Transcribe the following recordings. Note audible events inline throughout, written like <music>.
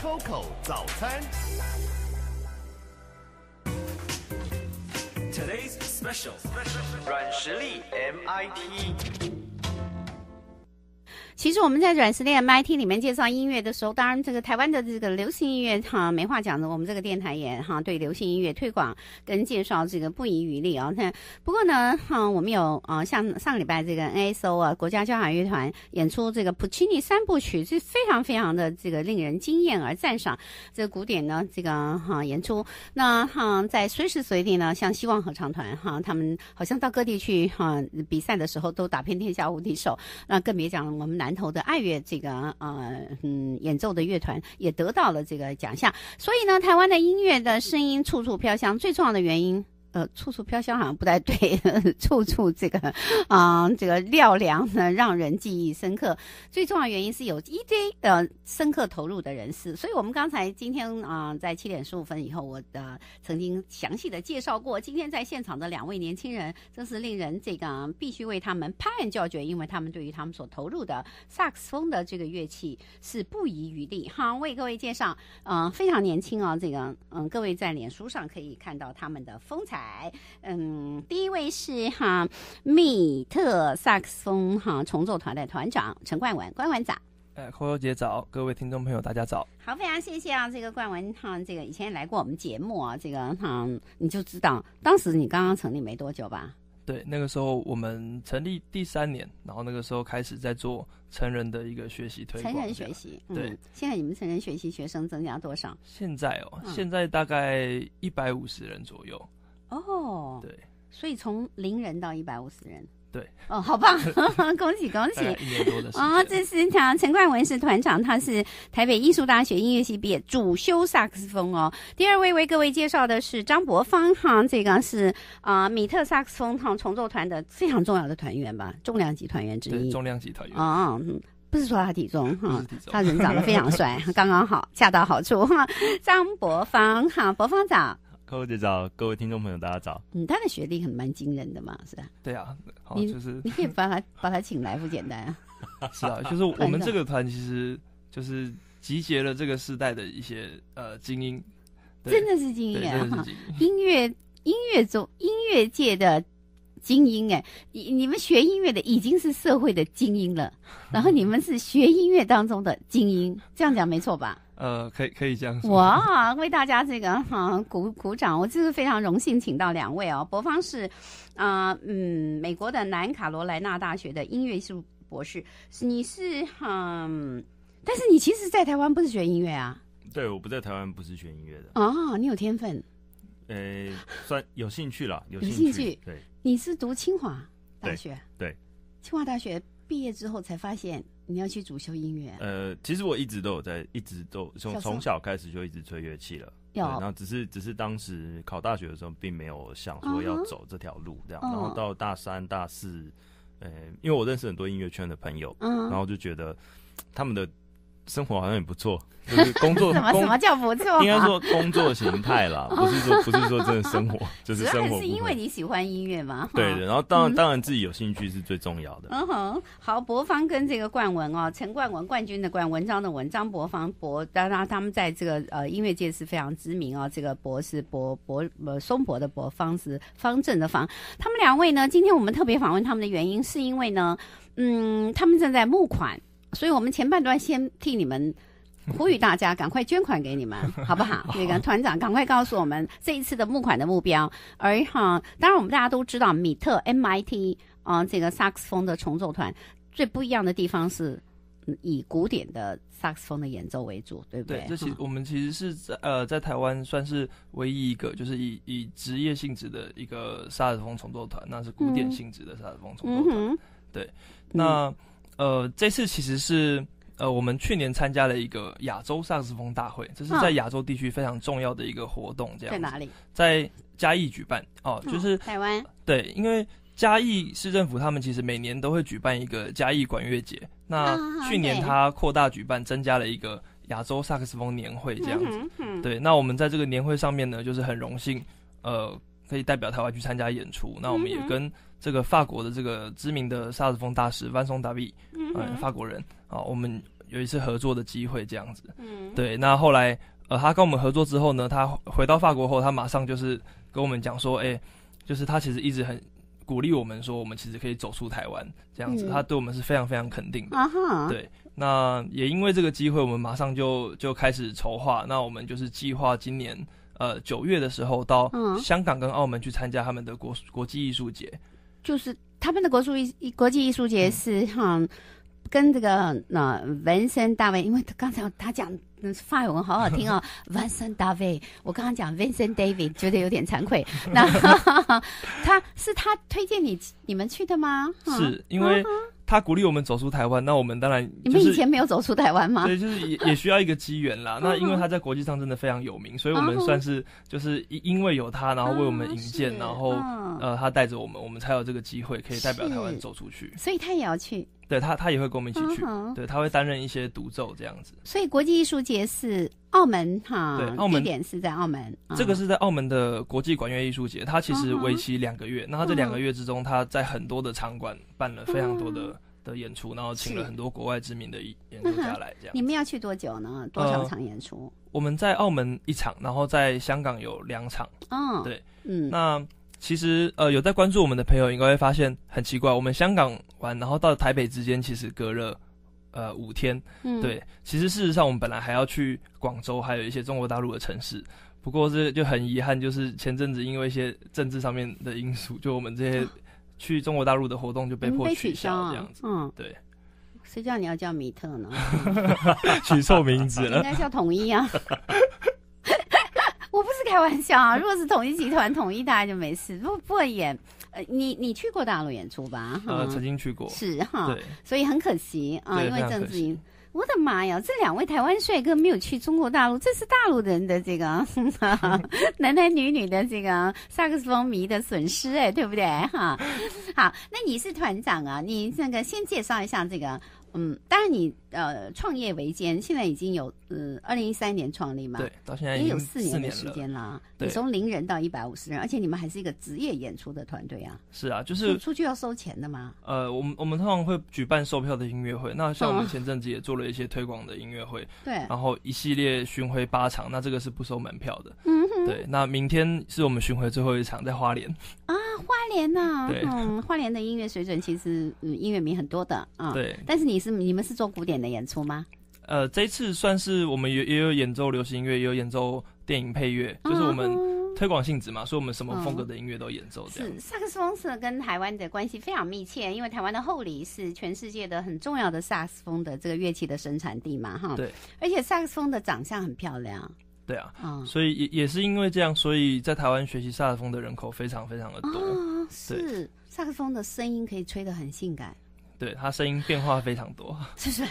Coco 早餐。Today's special 软实力 MIT。 其实我们在软实力 MIT 里面介绍音乐的时候，当然这个台湾的这个流行音乐哈没话讲的，我们这个电台也哈对流行音乐推广跟介绍这个不遗余力啊。那不过呢哈，我们有啊像上个礼拜这个 NSO 啊国家交响乐团演出这个普契尼三部曲，是非常非常的这个令人惊艳而赞赏。这个古典呢这个哈演出，那哈在随时随地呢，像希望合唱团哈，他们好像到各地去哈比赛的时候都打遍天下无敌手。那更别讲我们南。南头的爱乐这个呃嗯演奏的乐团也得到了这个奖项，所以呢，台湾的音乐的声音处处飘香，最重要的原因。呃，处处飘香好像不太对，<laughs> 处处这个啊，这个料凉呢，让人记忆深刻。最重要原因是有一堆呃深刻投入的人士，所以我们刚才今天啊，在七点十五分以后，我的曾经详细的介绍过，今天在现场的两位年轻人，真是令人这个必须为他们拍案叫绝，因为他们对于他们所投入的萨克斯风的这个乐器是不遗余力。哈，为各位介绍，嗯，非常年轻啊，这个嗯，各位在脸书上可以看到他们的风采。来，嗯，第一位是哈密特萨克斯风哈重奏团的团长陈冠文，冠文早。哎，侯友姐早，各位听众朋友大家早。好，非常谢谢啊，这个冠文哈，这个以前也来过我们节目啊，这个哈你就知道，当时你刚刚成立没多久吧？对，那个时候我们成立第三年，然后那个时候开始在做成人的一个学习推广。成人学习，对。现在你们成人学习学生增加多少？现在哦，现在大概一百五十人左右。哦，对，所以从零人到一百五十人，对，哦，好棒，恭 <laughs> 喜恭喜！一年多的啊，这是讲陈冠文是团长，他是台北艺术大学音乐系毕业，主修萨克斯风哦。第二位为各位介绍的是张博芳哈，这个是啊米特萨克斯风哈重奏团的非常重要的团员吧，重量级团员之一，重量级团员啊，不是说他体重哈，他人长得非常帅，<laughs> 刚刚好，恰到好处哈。张博芳哈，博芳早。各位早，各位听众朋友，大家早。嗯，他的学历很蛮惊人的嘛，是吧？对啊，你就是你可以把他 <laughs> 把他请来，不简单啊。<laughs> 是啊，就是我们这个团，其实就是集结了这个时代的一些呃精英，真的是精英啊！音乐音乐中音乐界的精英哎，你你们学音乐的已经是社会的精英了，然后你们是学音乐当中的精英，这样讲没错吧？呃，可以可以这样说。哇，为大家这个哈鼓鼓掌，我真是非常荣幸，请到两位哦。博方是啊，嗯，美国的南卡罗来纳大学的音乐艺术博士，你是哈，但是你其实，在台湾不是学音乐啊？对，我不在台湾，不是学音乐的。哦，你有天分？呃，算有兴趣了，有兴趣。对，你是读清华大学？对，清华大学毕业之后才发现。你要去主修音乐？呃，其实我一直都有在，一直都从从小开始就一直吹乐器了。有，然后只是只是当时考大学的时候，并没有想说要走这条路这样。然后到大三、大四，呃，因为我认识很多音乐圈的朋友，然后就觉得他们的。生活好像也不错，<laughs> 就是工作什么什么叫不错？应该说工作形态啦，<laughs> 不是说不是说真的生活，<laughs> 就是生活。是因为你喜欢音乐吗？对的，然后当然当然自己有兴趣是最重要的。嗯哼，好，博方跟这个冠文哦，陈冠文冠军的冠，文章的文，张博方博，当然他们在这个呃音乐界是非常知名哦。这个博是博博呃松博的博，方是方正的方。他们两位呢，今天我们特别访问他们的原因，是因为呢，嗯，他们正在募款。所以，我们前半段先替你们 <laughs> 呼吁大家赶快捐款给你们，<laughs> 好不好？那个团长，赶快告诉我们这一次的募款的目标。而哈，当然我们大家都知道，米特 MIT 啊，这个萨克斯风的重奏团最不一样的地方是以古典的萨克斯风的演奏为主，对不对？对，这其我们其实是在呃，在台湾算是唯一一个就是以以职业性质的一个萨克斯风重奏团，那是古典性质的萨克斯风重奏团。对，那。呃，这次其实是呃，我们去年参加了一个亚洲萨克斯风大会，这是在亚洲地区非常重要的一个活动。这样在哪里？在嘉义举办哦，就是台湾。对，因为嘉义市政府他们其实每年都会举办一个嘉义管乐节，那去年他扩大举办，增加了一个亚洲萨克斯风年会这样子。对，那我们在这个年会上面呢，就是很荣幸，呃，可以代表台湾去参加演出。那我们也跟。这个法国的这个知名的萨克斯风大师万松达比，嗯，法国人啊，我们有一次合作的机会这样子。嗯，对。那后来呃，他跟我们合作之后呢，他回到法国后，他马上就是跟我们讲说，哎，就是他其实一直很鼓励我们说，我们其实可以走出台湾这样子。他对我们是非常非常肯定的。啊哈。对。那也因为这个机会，我们马上就就开始筹划。那我们就是计划今年呃九月的时候到香港跟澳门去参加他们的国国际艺术节。就是他们的国术艺国际艺术节是哈，跟这个那文森大卫，因为他刚才他讲法文好好听哦，<laughs> 文森大卫，我刚刚讲 Vincent David，觉得有点惭愧。<laughs> 那他是他推荐你你们去的吗？是因为。他鼓励我们走出台湾，那我们当然你们以前没有走出台湾吗？对，就是也也需要一个机缘啦。<laughs> 那因为他在国际上真的非常有名，所以我们算是就是因因为有他，然后为我们引荐，然后呃他带着我们，我们才有这个机会可以代表台湾走出去。所以他也要去。对他，他也会跟我们一起去。对，他会担任一些独奏这样子。所以国际艺术节是澳门哈，对，澳门点是在澳门。这个是在澳门的国际管乐艺术节，它其实为期两个月。那他这两个月之中，他在很多的场馆办了非常多的的演出，然后请了很多国外知名的演奏家来。这样，你们要去多久呢？多少场演出？我们在澳门一场，然后在香港有两场。嗯，对，嗯，那。其实，呃，有在关注我们的朋友应该会发现很奇怪，我们香港玩，然后到台北之间其实隔了，呃，五天。嗯，对。其实事实上，我们本来还要去广州，还有一些中国大陆的城市。不过这就很遗憾，就是前阵子因为一些政治上面的因素，就我们这些去中国大陆的活动就被迫取消这样子。嗯，对。谁叫你要叫米特呢？<laughs> 取错名字了。<laughs> 应该叫统一啊。开玩笑啊！<laughs> 如果是统一集团统一，大家就没事。不不演，呃，你你去过大陆演出吧？呃，曾经去过。是哈，所以很可惜啊，因为政治因。我的妈呀，这两位台湾帅哥没有去中国大陆，这是大陆人的这个 <laughs> <laughs> 男男女女的这个萨克斯风迷的损失哎，对不对哈？好，那你是团长啊，你那个先介绍一下这个。嗯，当然你呃创业维艰，现在已经有呃二零一三年创立嘛，对，到现在也有四年的时间了。你从零人到一百五十人，而且你们还是一个职业演出的团队啊。是啊，就是出去要收钱的吗？呃，我们我们通常会举办售票的音乐会，那像我们前阵子也做了一些推广的音乐会，对，然后一系列巡回八场，那这个是不收门票的。嗯哼，对，那明天是我们巡回最后一场，在花莲啊，花莲呐，对，嗯，花莲的音乐水准其实嗯音乐迷很多的啊，对，但是你。是你们是做古典的演出吗？呃，这一次算是我们也也有演奏流行音乐，也有演奏电影配乐，就是我们推广性质嘛，所以我们什么风格的音乐都演奏。是萨克斯风是跟台湾的关系非常密切，因为台湾的后里是全世界的很重要的萨克斯风的这个乐器的生产地嘛，哈。对。而且萨克斯风的长相很漂亮。对啊。嗯。所以也也是因为这样，所以在台湾学习萨克斯风的人口非常非常的多。啊，是萨克斯风的声音可以吹得很性感。对他声音变化非常多，<laughs> 是不是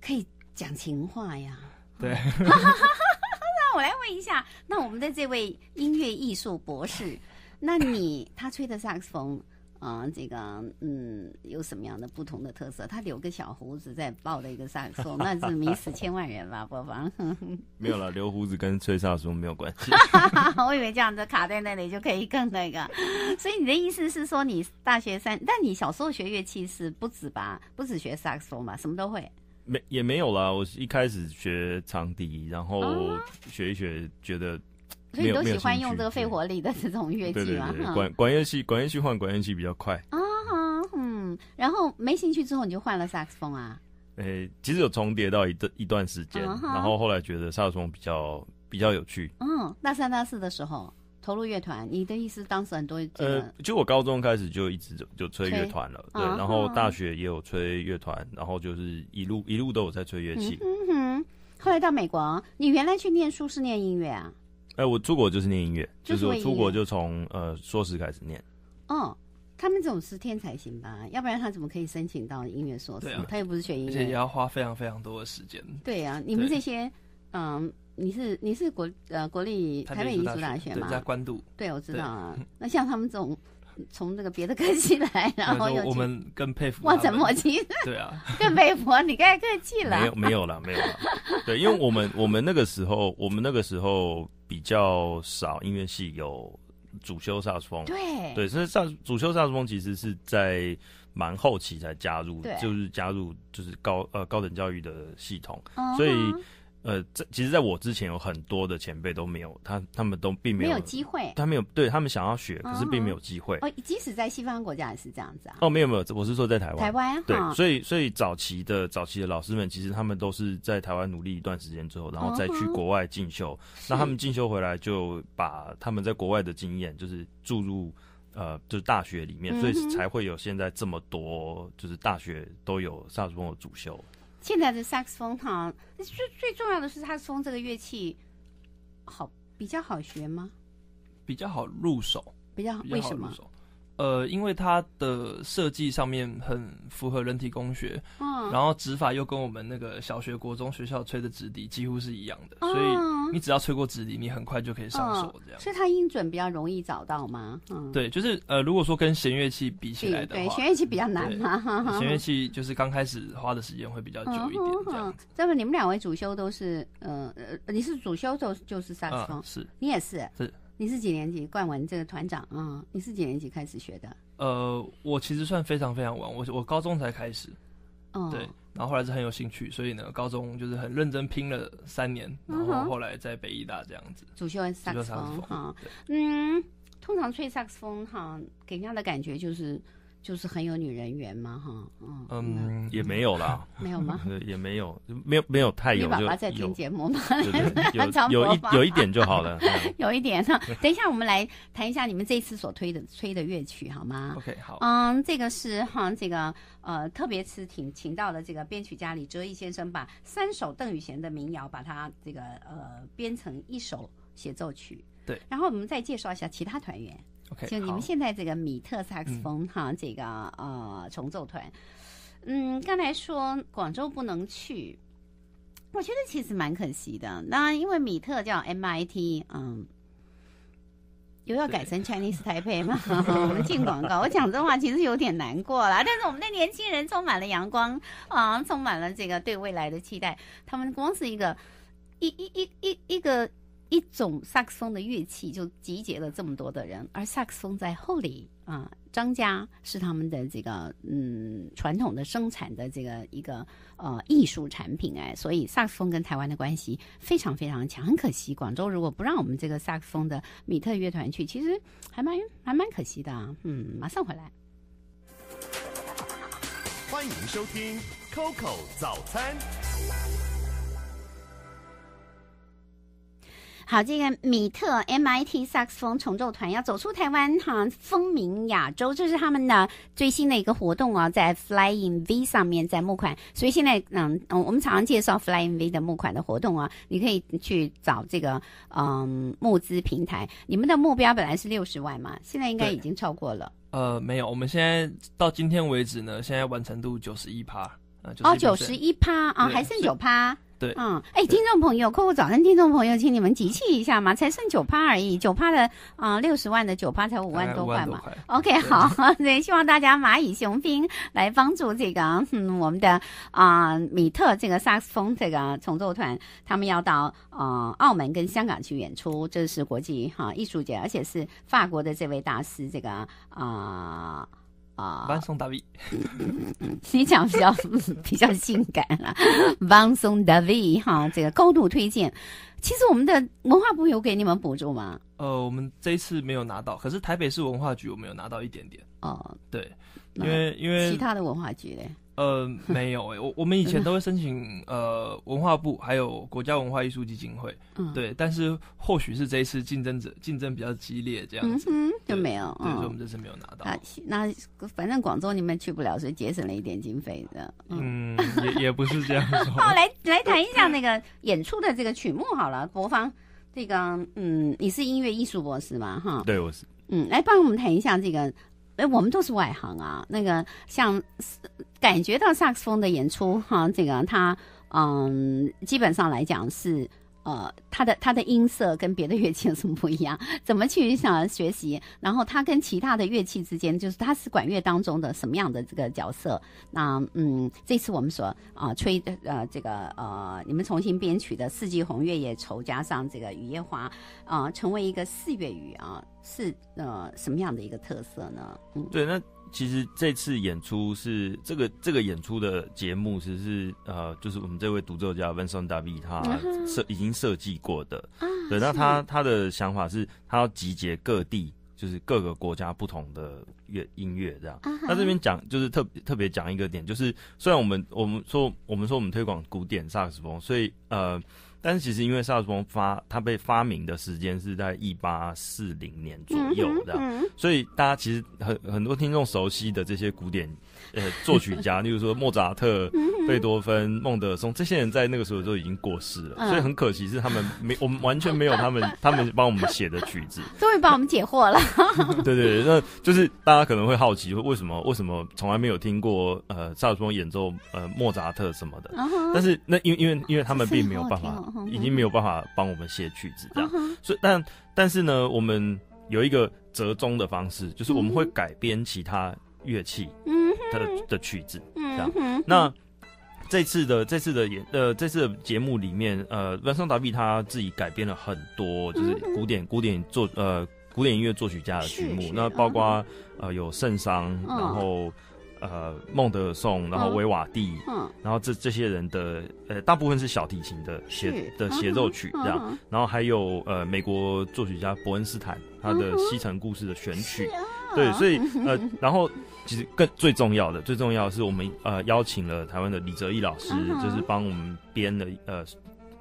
可以讲情话呀？对。<laughs> 那我来问一下，那我们的这位音乐艺术博士，那你他吹的萨克斯风？啊，这个嗯，有什么样的不同的特色？他留个小胡子，在抱着一个萨克斯，那是迷死千万人吧？播放 <laughs> 没有了，留胡子跟吹萨克斯没有关系。<laughs> 我以为这样子卡在那里就可以更那个。所以你的意思是说，你大学三，但你小时候学乐器是不止吧？不止学萨克斯嘛？什么都会？没也没有啦。我一开始学长笛，然后学一学，觉得。所以你都喜欢用这个肺活力的这种乐器吗？管管乐器，管乐器换管乐器比较快啊。嗯，然后没兴趣之后，你就换了萨克斯风啊？诶，其实有重叠到一段一段时间，然后后来觉得萨克斯风比较比较有趣。嗯，大三大四的时候投入乐团，你的意思当时很多呃，就我高中开始就一直就就吹乐团了，对，然后大学也有吹乐团，然后就是一路一路都有在吹乐器。嗯哼，后来到美国，你原来去念书是念音乐啊？哎，我出国就是念音乐，就是我出国就从呃硕士开始念。哦，他们这种是天才型吧？要不然他怎么可以申请到音乐硕士？他又不是学音乐，而且也要花非常非常多的时间。对啊，你们这些，嗯，你是你是国呃国立台北艺术大学嘛？在关渡。对，我知道啊。<laughs> 那像他们这种从这个别的科系来，然后我们更佩服。望尘莫及。对啊，<laughs> 更佩服你，该客气了。没有没有了，没有了。对，因为我们我们那个时候，我们那个时候。比较少音乐系有主修萨克斯风。对。对，所以萨主修萨克斯风其实是在蛮后期才加入，就是加入就是高呃高等教育的系统，嗯所以哼呃，在其实在我之前有很多的前辈都没有，他他们都并没有机会他没有对他们想要学，可是并没有嗯机会。哦，即使在西方国家也是这样子啊。哦，没有没有，我是说在台湾。台湾对，，所以所以早期的早期的老师们，其实他们都是在台湾努力一段时间之后，然后再去国外进修。那他们进修回来，就把他们在国外的经验，就是注入呃，就是大学里面，所以才会有现在这么多，就是大学都有萨克斯风的主修。现在的萨克斯风哈，最最重要的是萨克斯风这个乐器好比较好学吗？比较好入手，比较好，比较为什么？呃，因为它的设计上面很符合人体工学，嗯，然后指法又跟我们那个小学、国中学校吹的指笛几乎是一样的，哦所以你只要吹过指笛，你很快就可以上手。这样，所以它音准比较容易找到吗？嗯，对，就是呃，如果说跟弦乐器比起来的话，弦乐器比较难嘛。<laughs> 弦乐器就是刚开始花的时间会比较久一点，这样子。这么你们两位主修都是呃呃，你是主修就就是萨克斯风嗯，，是你也是是。你是几年级？冠文这个团长啊、嗯，你是几年级开始学的？呃，我其实算非常非常晚，我我高中才开始，哦，对，然后后来是很有兴趣，所以呢，高中就是很认真拼了三年，然后后来在北医大这样子。主修萨克斯风风哈。对嗯，通常吹萨克斯风哈，给人家的感觉就是就是很有女人缘嘛哈。嗯嗯，也没有啦，<laughs> 没有吗？<laughs> 也没有，没有没有太你有你爸爸在听有节目吗？有 <laughs> 有一有一点就好了。嗯有一点哈。等一下，我们来谈一下你们这一次所推的吹的乐曲好吗？OK 好，嗯，这个是哈，这个呃，特别是请请到了这个编曲家李哲毅先生，把三首邓雨贤的民谣，把它这个呃编成一首协奏曲。对，然后我们再介绍一下其他团员，OK，就你们现在这个米特萨克斯风、哈，这个呃重奏团。嗯，刚才说广州不能去，我觉得其实蛮可惜的。那因为米特叫 MIT，嗯。又要改成 Chinese Taipei 吗？<laughs> 我们进广告，我讲这话其实有点难过啦。但是我们的年轻人充满了阳光啊，充满了这个对未来的期待。他们光是一个一一一一一个一种萨克斯风的乐器，就集结了这么多的人。而萨克斯风在后里啊，张家是他们的这个嗯传统的生产的这个一个呃艺术产品哎，所以萨克斯风跟台湾的关系非常非常强。很可惜，广州如果不让我们这个萨克斯风的米特乐团去，其实还蛮还蛮可惜的啊。嗯，马上回来。欢迎收听 Coco 早餐。好，这个米特 MIT 萨克斯风重奏团要走出台湾哈，风靡亚洲，这是他们的最新的一个活动啊，在 Flying V 上面在募款，所以现在嗯嗯，我们常常介绍 Flying V 的募款的活动啊，你可以去找这个嗯募资平台。你们的目标本来是六十万嘛，现在应该已经超过了呃，没有，我们现在到今天为止呢，现在完成度九十一趴，呃，哦，91%九十一趴啊，还剩九趴。对。嗯，哎，听众朋友，客户早餐听众朋友，请你们集气一下嘛，才剩九趴而已，九趴的啊，六、十万的九趴才五万大概5多块。嘛。OK，好，<laughs> 对，希望大家蚂蚁雄兵来帮助这个嗯我们的啊、米特这个萨克斯风这个重奏团，他们要到呃澳门跟香港去演出，这是国际哈、艺术节，而且是法国的这位大师这个啊啊。万松达比，<laughs> 你讲比较 <laughs> 比较性感了 v s o n David 哈，这个高度推荐。其实我们的文化部有给你们补助吗？呃，我们这一次没有拿到，可是台北市文化局我们有拿到一点点。哦，对，因为因为其他的文化局嘞，呃没有诶、我 <laughs> 我们以前都会申请呃文化部还有国家文化艺术基金会，嗯，，对，但是或许是这一次竞争者竞争比较激烈这样子，嗯哼，就没有，对，所以我嗯们。这次没有拿到。那那反正广州你们去不了，所以节省了一点经费的。嗯，嗯，也也不是这样说。<laughs> 好，来来谈一下那个演出的这个曲目好了，国芳。这个，嗯，你是音乐艺术博士嘛，哈，对，我是嗯，来帮我们谈一下这个，哎，我们都是外行啊。那个像感觉到萨克斯风的演出哈，这个他嗯，基本上来讲是呃，它的它的音色跟别的乐器有什么不一样？怎么去想学习？然后它跟其他的乐器之间，就是它是管乐当中的什么样的这个角色？那嗯，这次我们所啊吹的呃这个呃你们重新编曲的四季红月夜愁加上这个雨夜花啊，成为一个四月雨啊，是呃什么样的一个特色呢？嗯，对，那。其实这次演出是这个这个演出的节目，其实是呃，就是我们这位独奏家 Vincent David 他设已经设计过的。对，那他他的想法是，他要集结各地，就是各个国家不同的乐音乐这样。那这边讲就是特特别讲一个点，就是虽然我们我们说我们说我们推广古典萨克斯风，所以呃。但是其实，因为萨克斯风发它被发明的时间是在一八四零年左右这样，所以大家其实很很多听众熟悉的这些古典呃作曲家，例如说莫扎特、贝多芬、孟德尔松，这些人在那个时候都已经过世了，所以很可惜是他们没我们完全没有他们 <laughs> 他们帮我们写的曲子，<laughs> 终于帮我们解惑了。<laughs> 对对，那就是大家可能会好奇，为什么为什么从来没有听过呃萨克斯风演奏呃莫扎特什么的？但是那因为因为因为他们并没有办法。已经没有办法帮我们写曲子这样，所以但但是呢，我们有一个折中的方式，就是我们会改编其他乐器的的曲子这样。那这次的这次的演呃这次的节目里面，呃，文松达比他自己改编了很多，就是古典古典作呃古典音乐作曲家的曲目，那包括呃有圣桑，然后。呃，孟德尔颂，然后维瓦蒂，嗯，然后这这些人的呃，大部分是小提琴的协的协奏曲这样，然后还有呃，美国作曲家伯恩斯坦他的西城故事的选曲，对，所以呃，<laughs> 然后其实更最重要的，最重要的是我们呃邀请了台湾的李泽义老师，就是帮我们编了呃。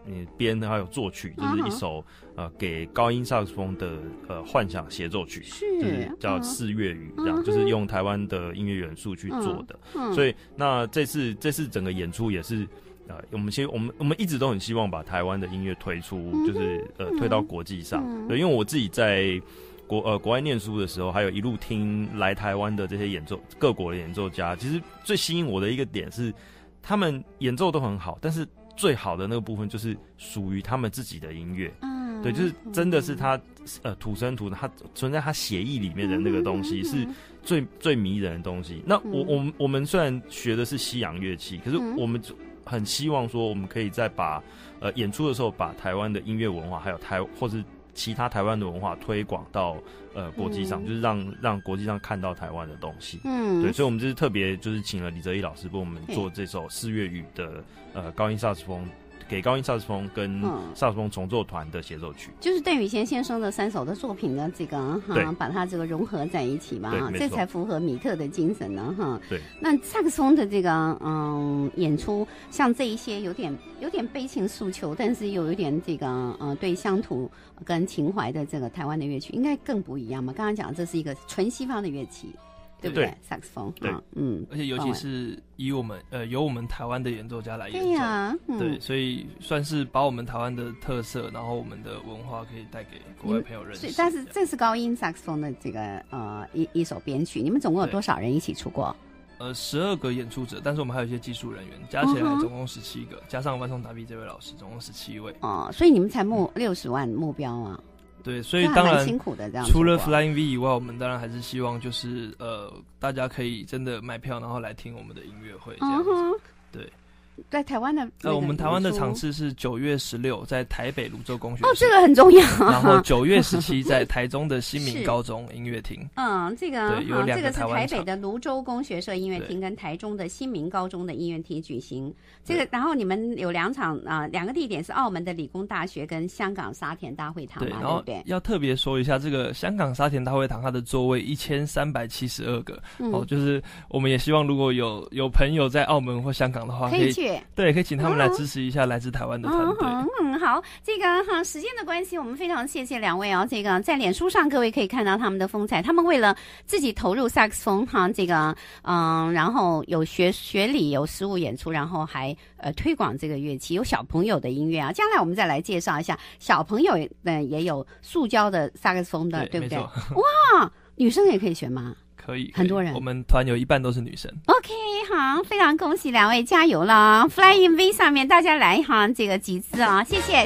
嗯，编还有作曲，就是一首呃给高音萨克斯风的呃幻想协奏曲，就是叫四乐语，这样就是用台湾的音乐元素去做的。所以那这次这次整个演出也是呃，我们先我们我们一直都很希望把台湾的音乐推出，就是呃推到国际上。对，因为我自己在国呃国外念书的时候，还有一路听来台湾的这些演奏各国的演奏家，其实最吸引我的一个点是，他们演奏都很好，但是。最好的那个部分就是属于他们自己的音乐，嗯，对，就是真的是他呃土生土，他存在他写意里面的那个东西是最最迷人的东西。那我我们我们虽然学的是西洋乐器，可是我们很希望说我们可以再把呃演出的时候把台湾的音乐文化还有台或是其他台湾的文化推广到呃国际上，就是让让国际上看到台湾的东西。嗯，对，所以我们就是特别就是请了李泽一老师帮我们做这首四月雨的。呃，高音萨克斯风给高音萨克斯风跟萨克斯风重奏团的协奏曲，就是邓宇贤先生的三首的作品的这个哈，把它这个融合在一起嘛，这才符合米特的精神呢哈。对，那萨克斯风的这个嗯演出，像这一些有点有点悲情诉求，但是又有点这个呃对乡土跟情怀的这个台湾的乐曲，应该更不一样嘛。刚刚讲这是一个纯西方的乐器。对不对？萨克斯风，对，嗯，而且尤其是以我们呃由我们台湾的演奏家来演奏，对，所以算是把我们台湾的特色，然后我们的文化可以带给国外朋友认识。但是这是高音萨克斯风的这个呃一一首编曲，你们总共有多少人一起出过？呃，十二个演出者，但是我们还有一些技术人员，加起来总共十七个，加上万松达比这位老师，总共十七位。哦，所以你们才目六十万目标啊。对，所以当然辛苦的这样。除了 Flying V 以外，我们当然还是希望就是呃，大家可以真的买票，然后来听我们的音乐会这样子。对。在台湾的呃，我们台湾的场次是九月十六在台北泸州公学哦，这个很重要。然后九月十七在台中的新民高中音乐厅。<laughs> 嗯，这个对有两个是台北的泸州工学社音乐厅跟台中的新民高中的音乐厅举行。这个然后你们有两场啊，两个地点是澳门的理工大学跟香港沙田大会堂嘛？对不对？要特别说一下，这个香港沙田大会堂它的座位一千三百七十二个哦，就是我们也希望如果有有朋友在澳门或香港的话，可以去对，可以请他们来支持一下来自台湾的团队。嗯，好，这个哈时间的关系，我们非常谢谢两位哦。这个在脸书上各位可以看到他们的风采，他们为了自己投入萨克斯风哈，这个嗯，然后有学学理，有实物演出，然后还呃推广这个乐器，有小朋友的音乐啊。将来我们再来介绍一下小朋友的也有塑胶的萨克斯风的，对不对？哇，女生也可以学吗？可以，很多人。我们团有一半都是女生。OK，好，非常恭喜两位，加油了！Flying V 上面大家来哈，这个集资啊，谢谢。